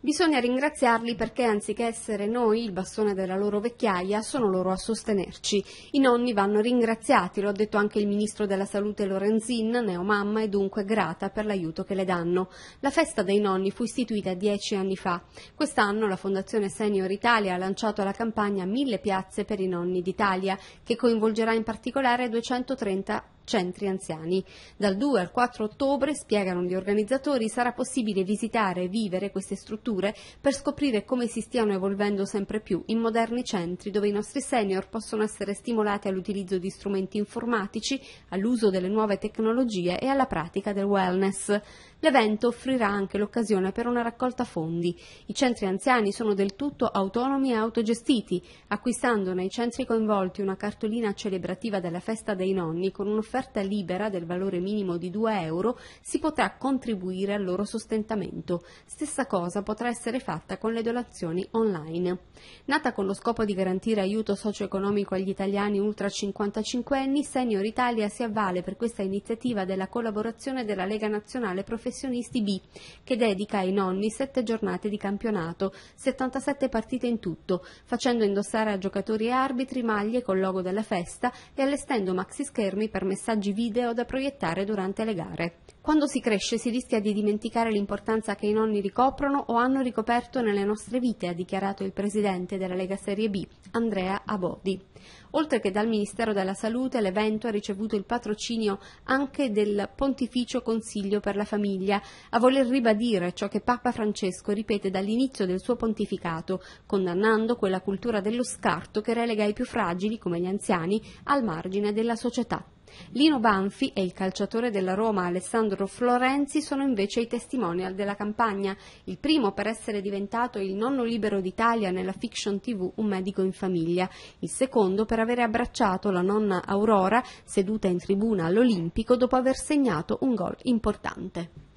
Bisogna ringraziarli perché anziché essere noi il bastone della loro vecchiaia, sono loro a sostenerci. I nonni vanno ringraziati, lo ha detto anche il ministro della salute Lorenzin, neomamma e dunque grata per l'aiuto che le danno. La festa dei nonni fu istituita dieci anni fa. Quest'anno la Fondazione Senior Italia ha lanciato la campagna Mille piazze per i nonni d'Italia, che coinvolgerà in particolare 230 centri anziani. Dal 2 al 4 ottobre, spiegano gli organizzatori, sarà possibile visitare e vivere queste strutture per scoprire come si stiano evolvendo sempre più in moderni centri dove i nostri senior possono essere stimolati all'utilizzo di strumenti informatici, all'uso delle nuove tecnologie e alla pratica del wellness. L'evento offrirà anche l'occasione per una raccolta fondi. I centri anziani sono del tutto autonomi e autogestiti, acquistando nei centri coinvolti una cartolina celebrativa della festa dei nonni con un'offerta libera del valore minimo di 2 euro si potrà contribuire al loro sostentamento. Stessa cosa potrà essere fatta con le donazioni online. Nata con lo scopo di garantire aiuto socio-economico agli italiani ultra 55 anni, Senior Italia si avvale per questa iniziativa della collaborazione della Lega Nazionale Professionale Professionisti B, che dedica ai nonni sette giornate di campionato, 77 partite in tutto, facendo indossare a giocatori e arbitri maglie col logo della festa e allestendo maxi schermi per messaggi video da proiettare durante le gare. Quando si cresce si rischia di dimenticare l'importanza che i nonni ricoprono o hanno ricoperto nelle nostre vite, ha dichiarato il presidente della Lega Serie B, Andrea Abodi. Oltre che dal Ministero della Salute, l'evento ha ricevuto il patrocinio anche del Pontificio Consiglio per la Famiglia, a voler ribadire ciò che Papa Francesco ripete dall'inizio del suo pontificato, condannando quella cultura dello scarto che relega i più fragili, come gli anziani, al margine della società. Lino Banfi e il calciatore della Roma Alessandro Florenzi sono invece i testimonial della campagna, il primo per essere diventato il nonno libero d'Italia nella fiction tv Un medico in famiglia, il secondo per avere abbracciato la nonna Aurora seduta in tribuna all'Olimpico dopo aver segnato un gol importante.